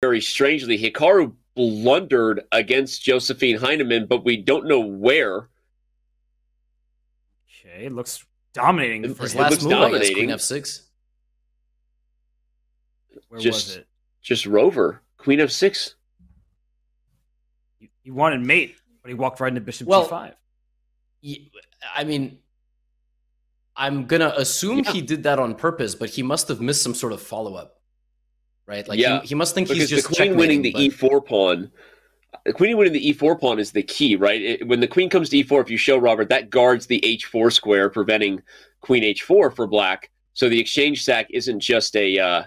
very strangely, Hikaru blundered against Josephine Heinemann, but we don't know where. Okay, looks dominating. It- for His last looks move, I guess, dominating. Queen F6. Where just- was it? Just Rover, Queen F6. He, he wanted mate, but he walked right into Bishop Well, G5. Ye- I mean, I'm gonna assume Yeah. he did that on purpose, but he must have missed some sort of follow up, right? Like, Yeah, he, he must think he's just the queen winning the but- e4 pawn the queen winning the e4 pawn is the key right? It- when the queen comes to e4 if you show robert that guards the h4 square preventing queen h4 for black. So the exchange sack isn't just a uh,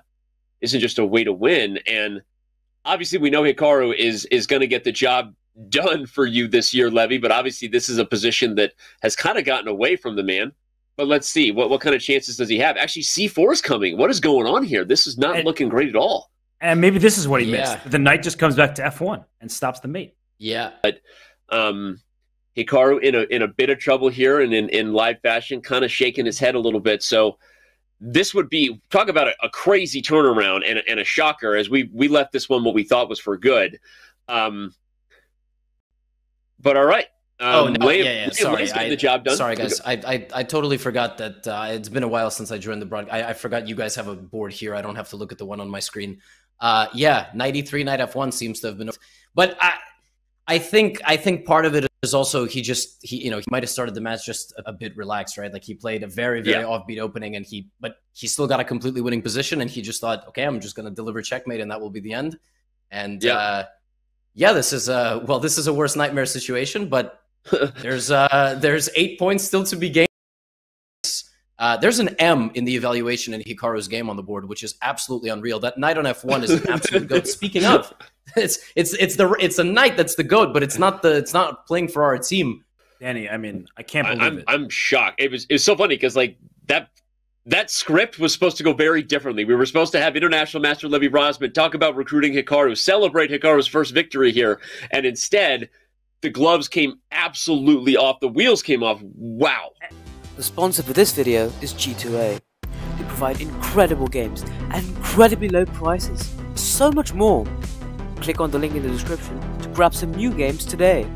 isn't just a way to win. And obviously we know hikaru is is going to get the job done for you this year levy but obviously this is a position that has kind of gotten away from the man but let's see what what kind of chances does he have actually c4 is coming what is going on here this is not And- looking great at all And maybe this is what he Yeah. missed. The knight just comes back to F1 and stops the mate. yeah, But, um, Hikaru in a in a bit of trouble here and in, in live fashion, kind of shaking his head a little bit. So this would be talk about a, a crazy turnaround and, and a shocker as we we left this one what we thought was for good. Um, but all right. Um, oh no, Liam- yeah, yeah. Sorry, I, the job done. Sorry, guys. I, I I totally forgot that uh, it's been a while since I joined the broadcast. I, I forgot you guys have a board here. I don't have to look at the one on my screen. Uh, yeah, ninety three knight f one seems to have been, but I I think I think part of it is also he just he you know he might have started the match just a, a bit relaxed, right? Like he played a very very Yeah. offbeat opening, and he but he still got a completely winning position, and he just thought, okay, I'm just going to deliver checkmate, and that will be the end. And Yeah. uh, yeah, this is a well, this is a worst nightmare situation, but there's uh there's eight points still to be gained. Uh, there's an M in the evaluation in Hikaru's game on the board, which is absolutely unreal. That knight on F1 is an absolute goat. Speaking of, it's it's it's the it's a knight that's the goat, but it's not the it's not playing for our team. Danny, I mean, I can't I, believe I'm it. I'm shocked. It was it was so funny because like that that script was supposed to go very differently. We were supposed to have international master Levy Rozman talk about recruiting Hikaru, celebrate Hikaru's first victory here, and instead the gloves came absolutely off. The wheels came off. Wow. The sponsor for this video is G2A. They provide incredible games at incredibly low prices. So much more. Click on the link in the description to grab some new games today.